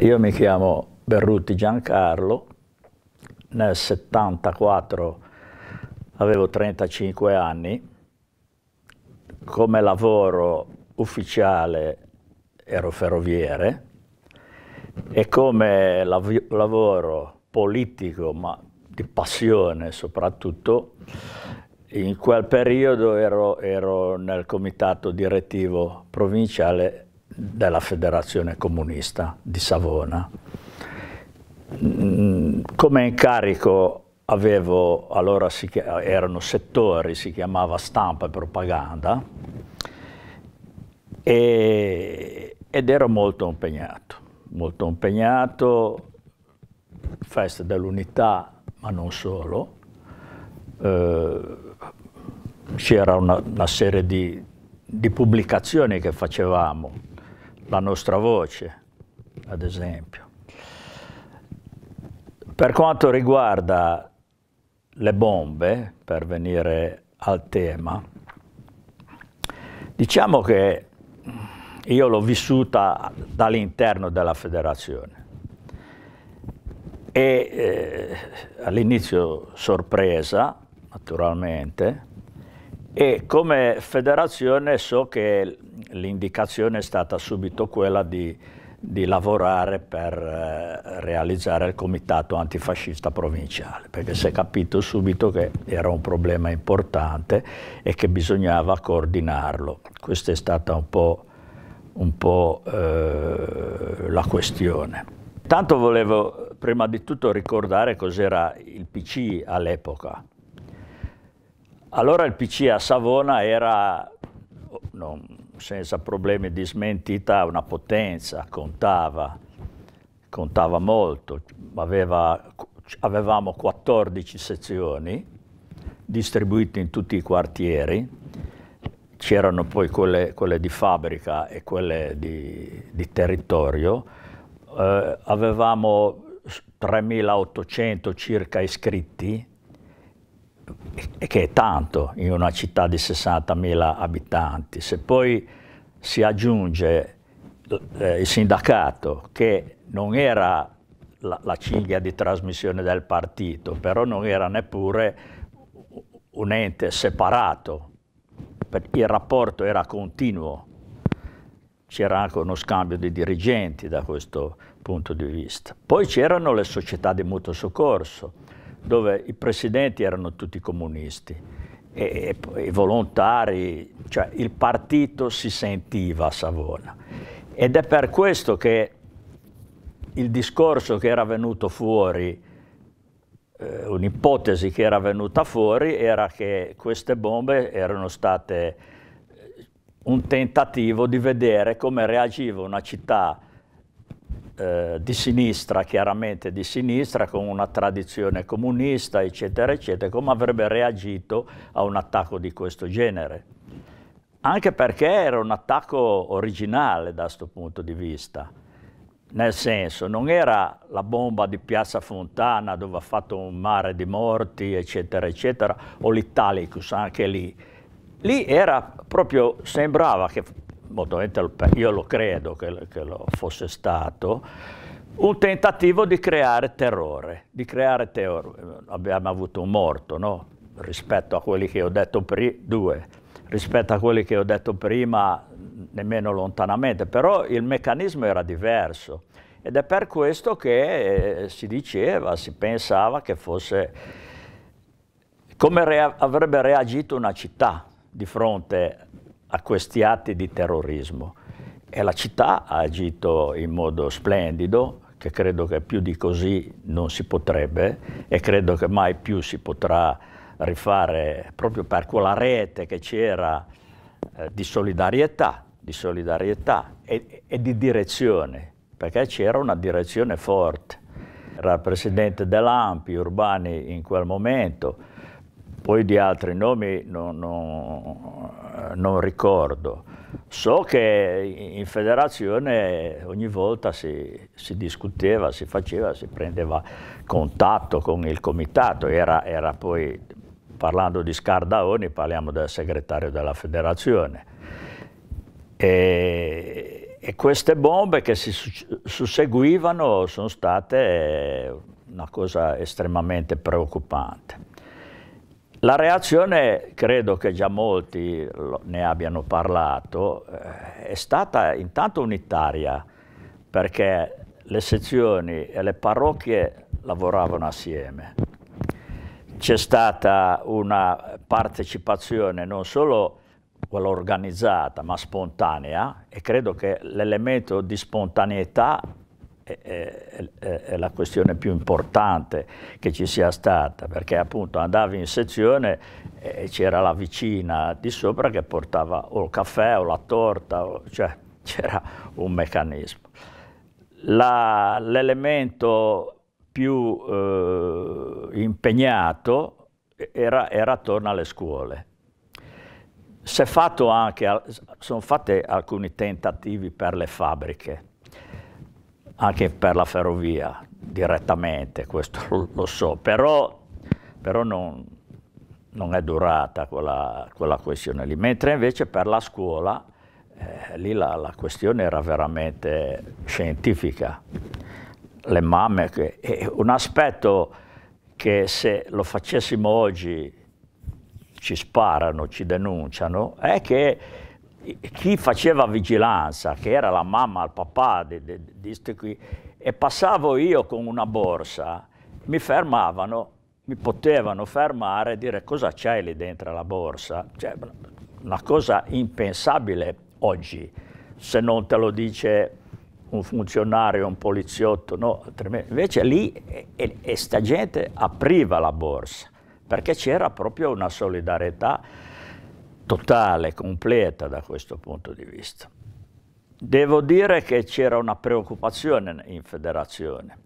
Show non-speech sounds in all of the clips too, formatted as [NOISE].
Io mi chiamo Berruti Giancarlo, nel 74 avevo 35 anni, come lavoro ufficiale ero ferroviere e come lav lavoro politico, ma di passione soprattutto, in quel periodo ero, ero nel comitato direttivo provinciale della Federazione Comunista di Savona. Mm, come incarico avevo, allora si, erano settori, si chiamava stampa e propaganda, e, ed ero molto impegnato, molto impegnato, festa dell'unità, ma non solo. Eh, c'era una, una, serie di, di pubblicazioni che facevamo la nostra voce, ad esempio. Per quanto riguarda le bombe, per venire al tema, diciamo che io l'ho vissuta dall'interno della federazione e eh, all'inizio sorpresa, naturalmente, e come federazione so che l'indicazione è stata subito quella di, di lavorare per eh, realizzare il comitato antifascista provinciale, perché si è capito subito che era un problema importante e che bisognava coordinarlo. Questa è stata un po', un po' eh, la questione. Tanto volevo prima di tutto ricordare cos'era il PC all'epoca. Allora il PC a Savona era, non, senza problemi di smentita, una potenza, contava, contava molto, Aveva, avevamo 14 sezioni distribuite in tutti i quartieri, c'erano poi quelle, quelle, di fabbrica e quelle di, di territorio, eh, avevamo 3.800 circa iscritti, che è tanto in una città di 60.000 abitanti. Se poi si aggiunge eh, il sindacato, che non era la, la cinghia di trasmissione del partito, però non era neppure un ente separato, il rapporto era continuo, c'era anche uno scambio di dirigenti da questo punto di vista. Poi c'erano le società di mutuo soccorso, dove i presidenti erano tutti comunisti e, i volontari, cioè il partito si sentiva a Savona. Ed è per questo che il discorso che era venuto fuori, eh, un'ipotesi che era venuta fuori, era che queste bombe erano state eh, un tentativo di vedere come reagiva una città eh, di sinistra, chiaramente di sinistra, con una tradizione comunista, eccetera, eccetera, come avrebbe reagito a un attacco di questo genere. Anche perché era un attacco originale da questo punto di vista. Nel senso, non era la bomba di Piazza Fontana dove ha fatto un mare di morti, eccetera, eccetera, o l'Italicus, anche lì. Lì era proprio, sembrava che io lo credo che, che lo fosse stato, un tentativo di creare terrore, di creare terrore. Abbiamo avuto un morto, no? rispetto a quelli che ho detto prima, due, rispetto a quelli che ho detto prima nemmeno lontanamente, però il meccanismo era diverso ed è per questo che eh, si diceva, si pensava che fosse come rea avrebbe reagito una città di fronte a questi atti di terrorismo. E la città ha agito in modo splendido, che credo che più di così non si potrebbe e credo che mai più si potrà rifare proprio per quella rete che c'era eh, di solidarietà, di solidarietà e, e di direzione, perché c'era una direzione forte. Era il presidente dell'Ampi, Urbani in quel momento, poi di altri nomi non, non, non, ricordo. So che in federazione ogni volta si, si, discuteva, si faceva, si prendeva contatto con il comitato, era, era poi, parlando di Scardaoni, parliamo del segretario della federazione. E, e queste bombe che si susseguivano sono state una cosa estremamente preoccupante. La reazione, credo che già molti ne abbiano parlato, eh, è stata intanto unitaria, perché le sezioni e le parrocchie lavoravano assieme. C'è stata una partecipazione non solo quella organizzata ma spontanea e credo che l'elemento di spontaneità è, è, è, la questione più importante che ci sia stata perché appunto andavi in sezione e c'era la vicina di sopra che portava o il caffè o la torta, o, cioè [LAUGHS] c'era un meccanismo. L'elemento più eh, impegnato era, era attorno alle scuole sono fatti alcuni tentativi per le fabbriche, anche per la ferrovia direttamente, questo [LAUGHS] lo, so, però, però non, non, è durata quella, quella, questione lì, mentre invece per la scuola eh, lì la, la, questione era veramente scientifica. Le mamme, che, un aspetto che se lo facessimo oggi ci sparano, ci denunciano, è che chi faceva vigilanza, che era la mamma, il papà di, di qui, e passavo io con una borsa, mi fermavano, mi potevano fermare e dire cosa c'hai lì dentro la borsa. Cioè, una cosa impensabile oggi, se non te lo dice un funzionario, un poliziotto, no? Invece lì e, e, e sta gente apriva la borsa perché c'era proprio una solidarietà totale, completa da questo punto di vista. Devo dire che c'era una preoccupazione in federazione,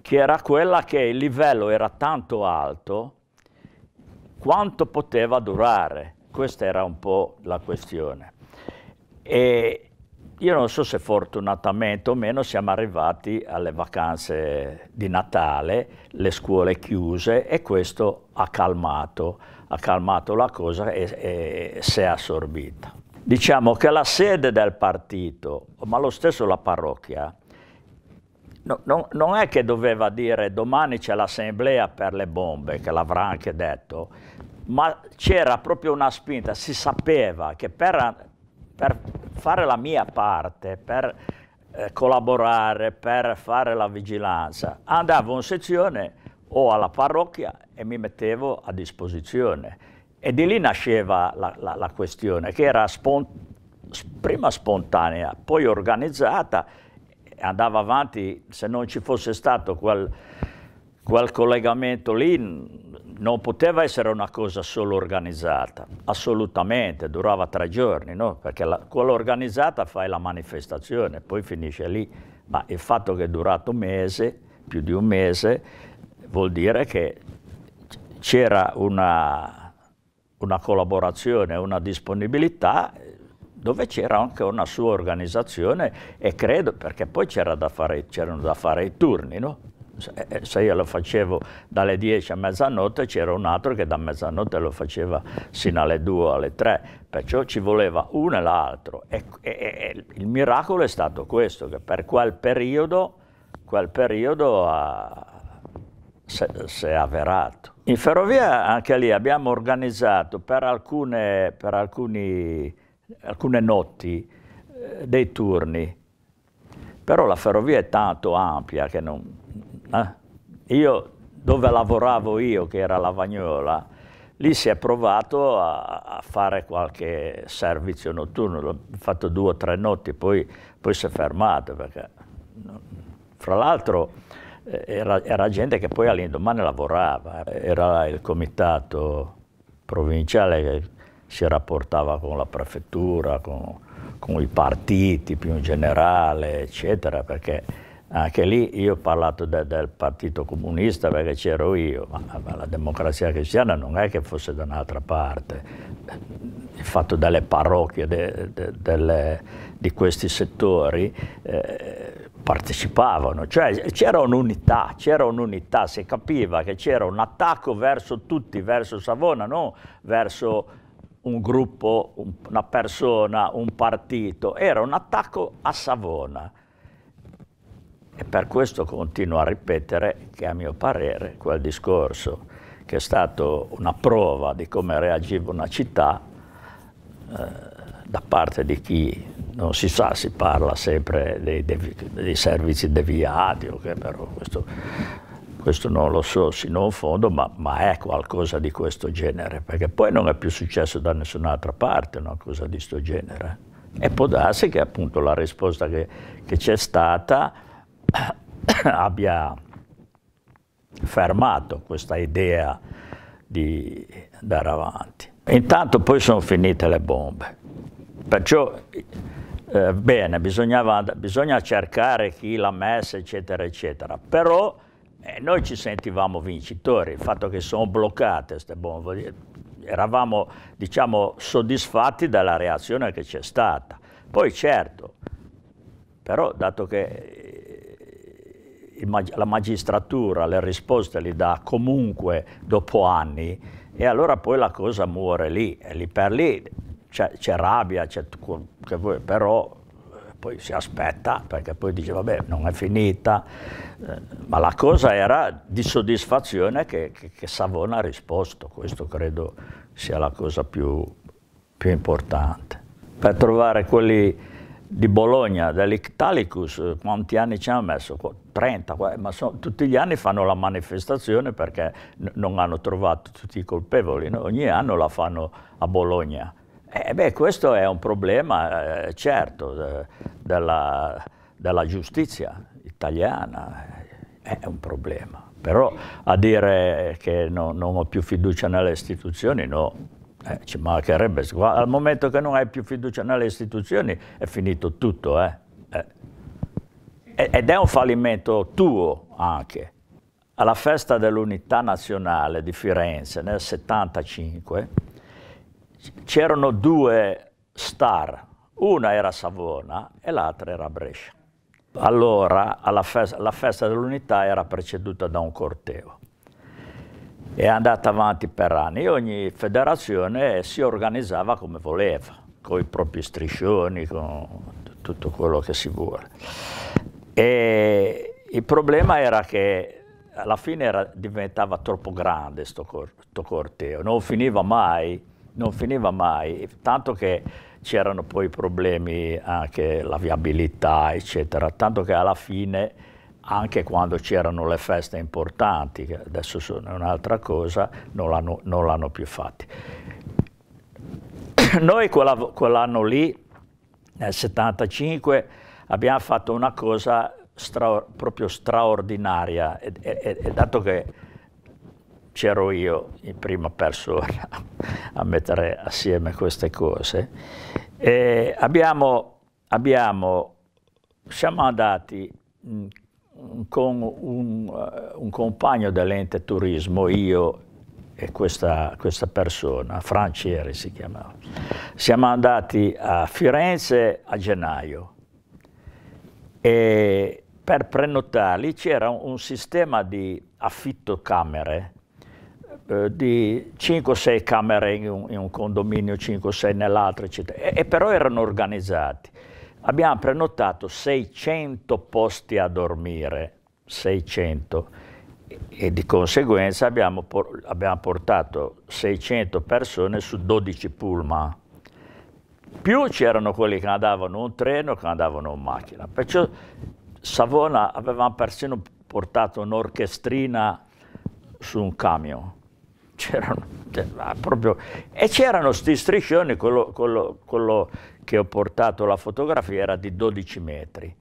che era quella che il livello era tanto alto quanto poteva durare. Questa era un po' la questione. E io non so se fortunatamente o meno siamo arrivati alle vacanze di Natale, le scuole chiuse e questo ha calmato, ha calmato la cosa e, e si è assorbita. Diciamo che la sede del partito, ma lo stesso la parrocchia, no, no, non è che doveva dire domani c'è l'assemblea per le bombe, che l'avrà anche detto, ma c'era proprio una spinta, si sapeva che per, per fare la mia parte, per eh, collaborare, per fare la vigilanza, andavo in sezione o alla parrocchia e mi mettevo a disposizione. E di lì nasceva la, la, la questione, che era spont prima spontanea, poi organizzata, andava avanti, se non ci fosse stato quel, quel collegamento lì, non poteva essere una cosa solo organizzata, assolutamente, durava tre giorni, no? perché la, quella organizzata fai la manifestazione, poi finisce lì, ma il fatto che è durato un mese, più di un mese, vuol dire che c'era una, una collaborazione, una disponibilità dove c'era anche una sua organizzazione e credo, perché poi c'erano da, da fare i turni, no? Eh, se io lo facevo dalle 10 a mezzanotte c'era un altro che da mezzanotte lo faceva sino alle 2 o alle 3, perciò ci voleva uno e l'altro e, e, e, il miracolo è stato questo, che per quel periodo, quel periodo ha, si è avverato. In ferrovia anche lì abbiamo organizzato per alcune, per alcuni, alcune notti eh, dei turni, però la ferrovia è tanto ampia che non? Io, dove lavoravo io, che era la Vagnola, lì si è provato a, a fare qualche servizio notturno, l'ho fatto due o tre notti, poi, poi si è fermato, perché fra l'altro eh, era, era, gente che poi all'indomani lavorava, era il comitato provinciale che si rapportava con la prefettura, con, con i partiti più in generale, eccetera, perché anche lì io ho parlato de, del Partito Comunista perché c'ero io, ma, ma, la democrazia cristiana non è che fosse da un'altra parte. Il fatto delle parrocchie de, de, delle, di questi settori eh, partecipavano, cioè c'era un'unità, c'era un'unità, si capiva che c'era un attacco verso tutti, verso Savona, non verso un gruppo, un, una persona, un partito, era un attacco a Savona. E per questo continuo a ripetere che a mio parere quel discorso, che è stato una prova di come reagiva una città, eh, da parte di chi non si sa, si parla sempre dei, dei, dei servizi deviati, okay, però questo, questo, non lo so sino in fondo, ma, ma, è qualcosa di questo genere, perché poi non è più successo da nessun'altra parte una cosa di questo genere. E può darsi che appunto la risposta che, c'è stata [COUGHS] abbia fermato questa idea di andare avanti. Intanto poi sono finite le bombe. Perciò, eh, bene, bisogna cercare chi l'ha messa, eccetera, eccetera. Però eh, noi ci sentivamo vincitori, il fatto che sono bloccate queste bombe, eravamo, diciamo, soddisfatti dalla reazione che c'è stata. Poi certo, però dato che la magistratura le risposte li dà comunque dopo anni, e allora poi la cosa muore lì, e lì per lì c'è rabbia, c'è però eh, poi si aspetta perché poi dice vabbè non è finita, eh, ma la cosa era di soddisfazione che, che, che, Savona ha risposto, questo credo sia la cosa più, più importante. Per trovare quelli di Bologna, dell'Ictalicus, eh, quanti anni ci hanno messo? 30, ma sono, tutti gli anni fanno la manifestazione perché non hanno trovato tutti i colpevoli, no? ogni anno la fanno a Bologna. Eh, beh, questo è un problema, eh, certo, de, della, della, giustizia italiana, è un problema. Però a dire che no, non ho più fiducia nelle istituzioni, no, eh, ci mancherebbe. Al momento che non hai più fiducia nelle istituzioni è finito tutto. Eh. eh. Ed è un fallimento tuo anche. Alla festa dell'unità nazionale di Firenze nel 75 c'erano due star, una era Savona e l'altra era Brescia. Allora festa, la festa dell'unità era preceduta da un corteo è andata avanti per anni. Ogni federazione si organizzava come voleva, con i propri striscioni, con tutto quello che si vuole. E il problema era che alla fine era, diventava troppo grande questo corteo, non finiva mai non finiva mai, tanto che c'erano poi problemi anche la viabilità, eccetera, tanto che alla fine, anche quando c'erano le feste importanti, che adesso sono un'altra cosa, non l'hanno, più fatti. [COUGHS] Noi quell'anno lì, nel 75, abbiamo fatto una cosa stra, proprio straordinaria, e, e, e dato che c'ero io in prima persona [LAUGHS] a mettere assieme queste cose. E abbiamo, abbiamo, siamo andati con un, eh, un compagno dell'ente turismo, io e questa, questa persona, Francieri si chiamava. Siamo andati a Firenze a gennaio e per prenotarli c'era un, sistema di affitto camere eh, di 5-6 camere in un, in un condominio, 5-6 nell'altro, eccetera. E, e, però erano organizzati. Abbiamo prenotato 600 posti a dormire, 600, e, di conseguenza abbiamo, por abbiamo portato 600 persone su 12 pullman. Più c'erano quelli che andavano in treno che andavano in macchina. Perciò Savona avevamo persino portato un'orchestrina su un camion c'erano cioè, proprio, e c'erano questi striscioni, quello, quello, quello, che ho portato la fotografia era di 12 metri.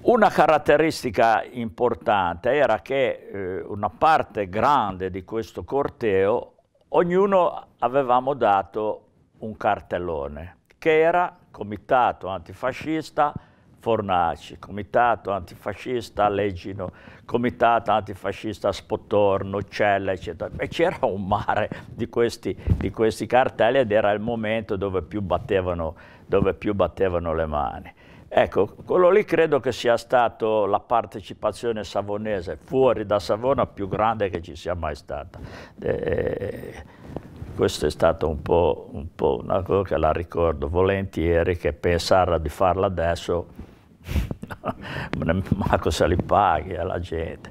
Una caratteristica importante era che eh, una parte grande di questo corteo, ognuno avevamo dato un cartellone, che era comitato antifascista, Fornaci, comitato antifascista Leggino, comitato antifascista Spottorno, Cella, eccetera. E c'era un mare di questi, di questi, cartelli ed era il momento dove più, battevano, dove più battevano le mani. Ecco, quello lì credo che sia stato la partecipazione savonese fuori da Savona più grande che ci sia mai stata. Eh, questo è stato un po', un po', una cosa che la ricordo volentieri, che pensare di farla adesso, [LAUGHS] ma cosa li paghi alla gente?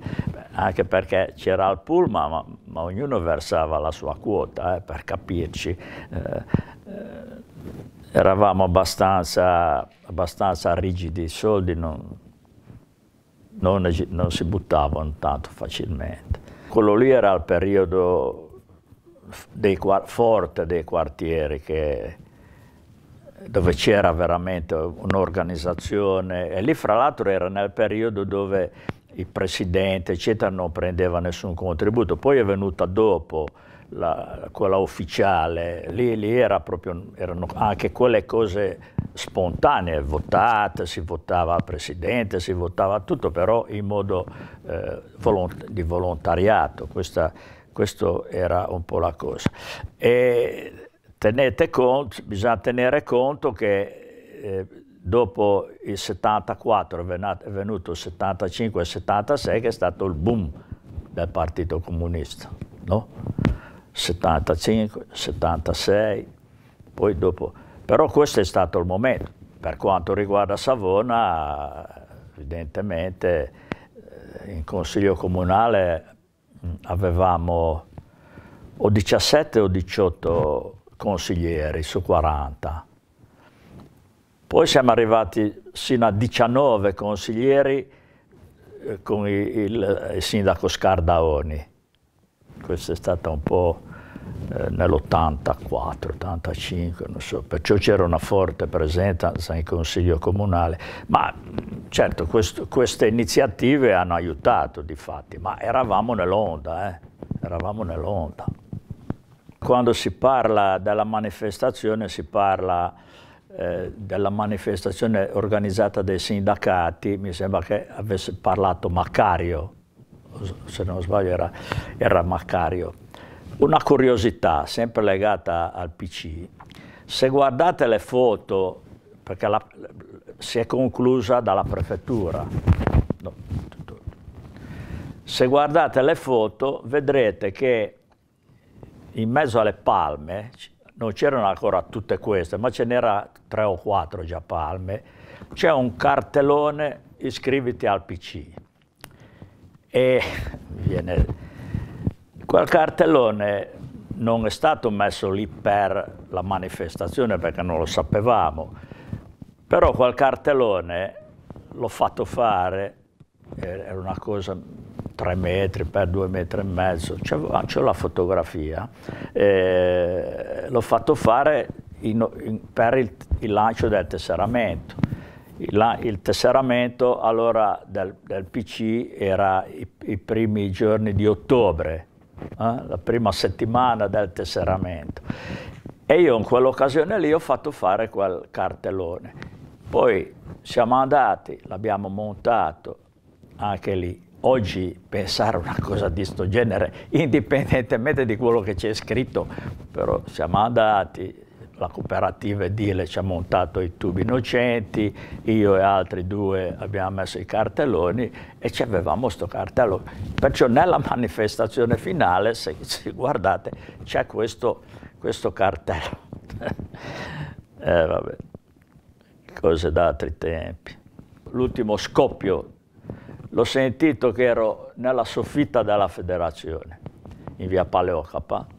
Anche perché c'era il pullman, ma, ma, ognuno versava la sua quota, eh, per capirci. Eh, eh, eravamo abbastanza, abbastanza, rigidi, i soldi non, non, non si buttavano tanto facilmente. Quello lì era il periodo dei, forte dei quartieri che, dove c'era veramente un'organizzazione. E lì fra l'altro era nel periodo dove il presidente eccetera non prendeva nessun contributo, poi è venuta dopo la, quella ufficiale, lì, lì era proprio, erano anche quelle cose spontanee, votate, si votava presidente, si votava tutto, però in modo eh, volont di volontariato. Questa, questo era un po' la cosa. E tenete conto, bisogna tenere conto che eh, dopo il 74 è venuto il 75 e il 76 che è stato il boom del Partito Comunista, no? 75, 76, poi dopo. Però questo è stato il momento. Per quanto riguarda Savona, evidentemente eh, in Consiglio Comunale avevamo o 17 o 18 consiglieri su 40. Poi siamo arrivati sino a 19 consiglieri eh, con il, il sindaco Scardaoni. Questo è stato un po' eh, nell'84, 85, non so, perciò c'era una forte presenza in consiglio comunale, ma certo questo, queste iniziative hanno aiutato di fatti, ma eravamo nell'onda, eh? eravamo nell'onda. Quando si parla della manifestazione si parla eh, della manifestazione organizzata dai sindacati, mi sembra che avesse parlato Maccario, se non sbaglio era, era Maccario una curiosità, sempre legata al PC, se guardate le foto, perché la, si è conclusa dalla prefettura, no, se guardate le foto vedrete che in mezzo alle palme, non c'erano ancora tutte queste, ma ce n'era tre o quattro già palme, c'è un cartellone iscriviti al PC. E viene Quel cartellone non è stato messo lì per la manifestazione perché non lo sapevamo, però quel cartellone l'ho fatto fare, era una cosa tre metri per due metri e mezzo, c'è la fotografia, eh, l'ho fatto fare in, in, per il, il, lancio del tesseramento. Il, il tesseramento allora del, del PC era i, i primi giorni di ottobre, eh, la prima settimana del tesseramento. E io in quell'occasione lì ho fatto fare quel cartellone. Poi siamo andati, l'abbiamo montato anche lì. Oggi pensare a una cosa di questo genere, [LAUGHS] indipendentemente di quello che c'è scritto, però siamo andati, la cooperativa edile ci ha montato i tubi innocenti, io e altri due abbiamo messo i cartelloni e ci avevamo questo cartello. Perciò nella manifestazione finale, se, se guardate, c'è questo, questo, cartello. [LAUGHS] eh, vabbè, cose da altri tempi. L'ultimo scoppio l'ho sentito che ero nella soffitta della federazione, in via Paleocapa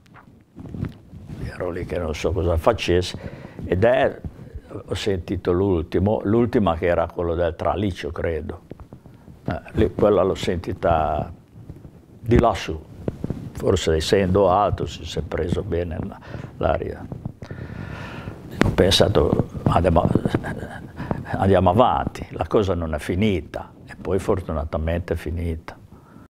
ero lì che non so cosa facesse, ed è, ho sentito l'ultimo, l'ultima che era quello del traliccio, credo. Eh, lì, quella l'ho sentita di lassù, forse essendo alto si è preso bene l'aria. Ho pensato, andiamo, andiamo avanti, la cosa non è finita, e poi fortunatamente è finita.